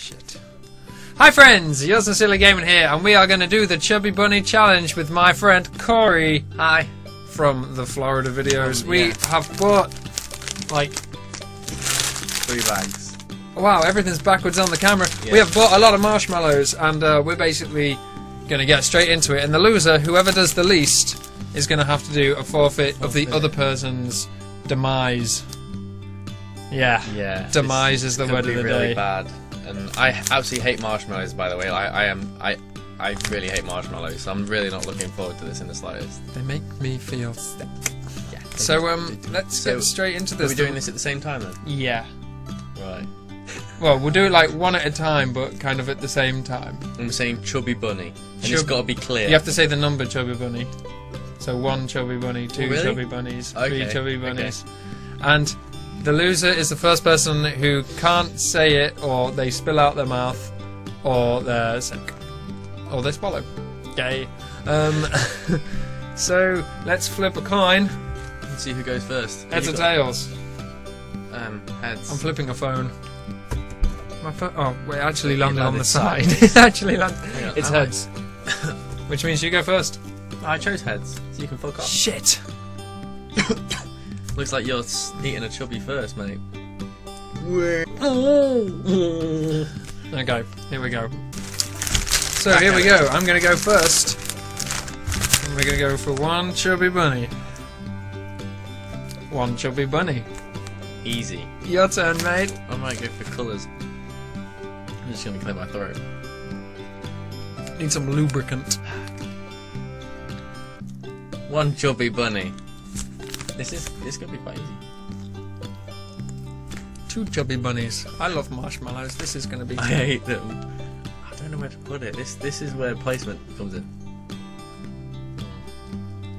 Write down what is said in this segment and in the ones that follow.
Shit. Hi friends, Yours Sincerely Gaming here, and we are going to do the Chubby Bunny Challenge with my friend Corey Hi. from the Florida videos. Um, we yeah. have bought, like, Three bags. wow, everything's backwards on the camera. We have bought a lot of marshmallows, and uh, we're basically going to get straight into it. And the loser, whoever does the least, is going to have to do a forfeit, of the other person's demise. Yeah. Yeah. Demise is the word of the really day. bad. And I absolutely hate marshmallows. By the way, I, I am I I really hate marshmallows. So I'm really not looking forward to this in the slightest. They make me feel sick. Yeah. So um, let's So, get straight into Are this. we doing this at the same time then? Yeah. Right. Well, we'll do it like one at a time, but kind of at the same time. I'm saying chubby bunny, and Chub- it's got to be clear. You have to say the number chubby bunny. So one chubby bunny, two really? chubby bunnies, three Okay, chubby okay. bunnies, and the loser is the first person who can't say it, or they spill out their mouth, or they're sick, or they swallow. Yay. Um, so let's flip a coin. Let's see who goes first. Heads or tails? Um, heads. I'm flipping a phone. My phone. Oh, wait, actually It landed on the side. it actually landed. Yeah, It's heads. Which means you go first. I chose heads, so you can fuck off. Shit. Looks like you're eating a chubby first, mate. Okay, here we go. So here we go. I'm gonna go first. And we're gonna go for one chubby bunny. One chubby bunny. Easy. Your turn, mate. I might go for colours. I'm just gonna clear my throat. Need some lubricant. One chubby bunny. This is this gonna be quite easy. Two chubby bunnies. I love marshmallows. This is gonna be. I hate them. I don't know where to put it. This this is where placement comes in.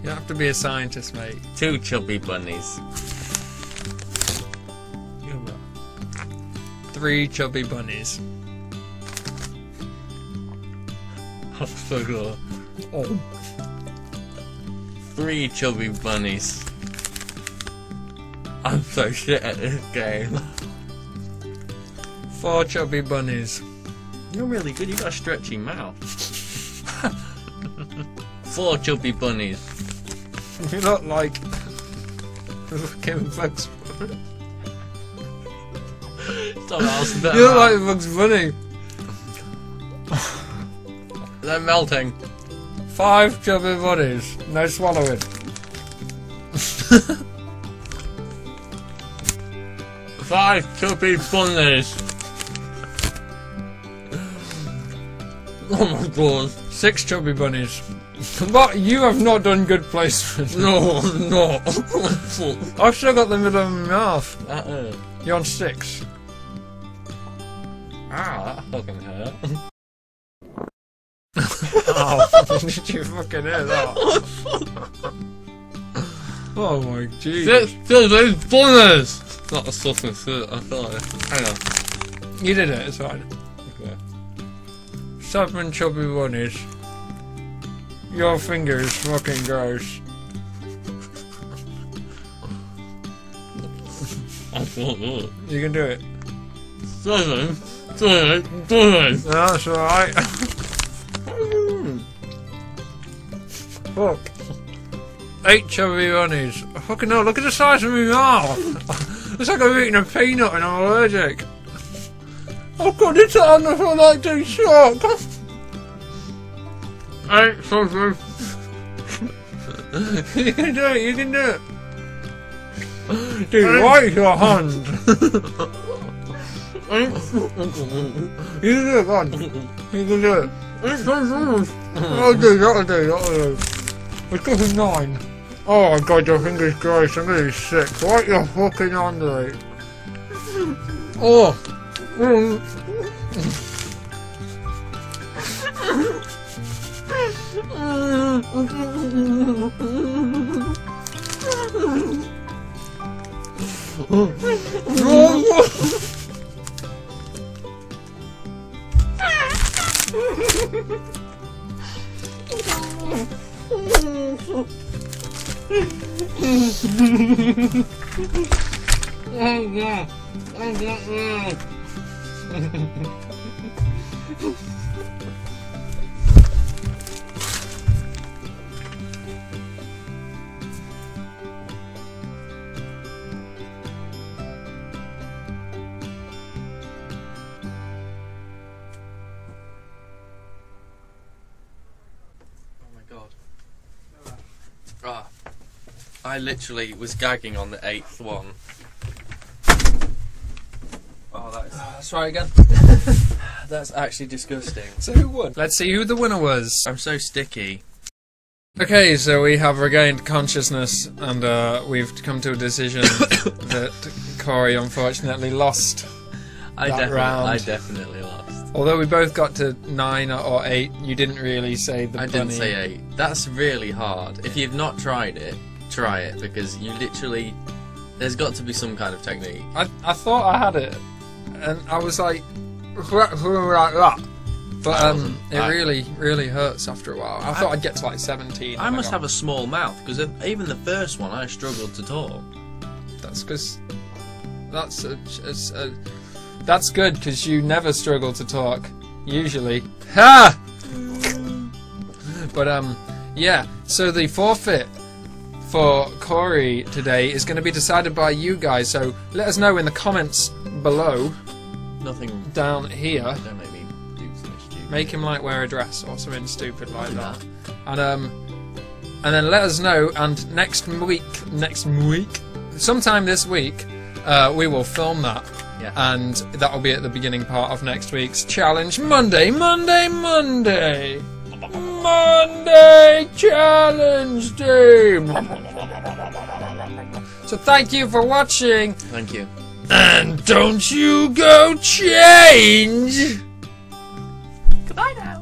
You have to be a scientist, mate. Two chubby bunnies. Three chubby bunnies. I'm so. Oh. Three chubby bunnies. I'm so shit at this game. Four chubby bunnies. You're really good. You got a stretchy mouth. Four chubby bunnies. You look like fucking Bugs. Stop, else. You look like Bugs Bunny. They're melting. Five chubby bunnies. No swallowing. Five chubby bunnies. Oh my god. Six chubby bunnies. What? You have not done good placement. No, no. I've still got the middle of my mouth. You're on six. Ah, that fucking hurt. Oh, did you fucking hear that? oh my jeez. Six chubby bunnies. Not a something shit. I thought. Hang on. You did it, it's fine. Okay. Seven chubby bunnies. Your fingers fucking gross. I thought that. You can do it. Seven chubby bunnies. That's alright. Fuck. Eight chubby bunnies. Fucking hell, look at the size of my mouth. It's like I'm eating a peanut and I'm allergic. I've got it on I feel like too shock. Eight chubby. you can do it, you can do it. Dude, why is your hand? you can do it, man. You can do it. I'll do, that'll do, that'll do. it. It's getting nine. Oh god, your fingers gross, I'm gonna be sick. What your fucking on like? Oh! Oh! yeah. Oh, yeah. I literally was gagging on the eighth one. Oh, that is. Let's try again. That's actually disgusting. So who won? Let's see who the winner was. I'm so sticky. Okay, so we have regained consciousness and uh, we've come to a decision that Corey unfortunately lost. I That definitely, round. I definitely lost. Although we both got to nine or eight, you didn't really say the I bunny. didn't say eight. That's really hard. If you've not tried it, try it because you literally. There's got to be some kind of technique. I, I thought I had it, and I was like, like that. But um, it I- really, really hurts after a while. I thought I'd get to like 17. I must have a small mouth because even the first one I struggled to talk. That's because that's a, it's a, that's good because you never struggle to talk usually. Ha! but um, yeah. So the forfeit for Corey today is going to be decided by you guys. So let us know in the comments below Nothing. down here. Don't make me do something stupid. Make him like wear a dress or something stupid like Do that. And um, and then let us know. And next week, next week, sometime this week, uh, we will film that. Yeah. And that will be at the beginning part of next week's challenge. Monday, Monday, Monday, Monday challenge day. So thank you for watching, Thank you. And don't you go change. Goodbye now.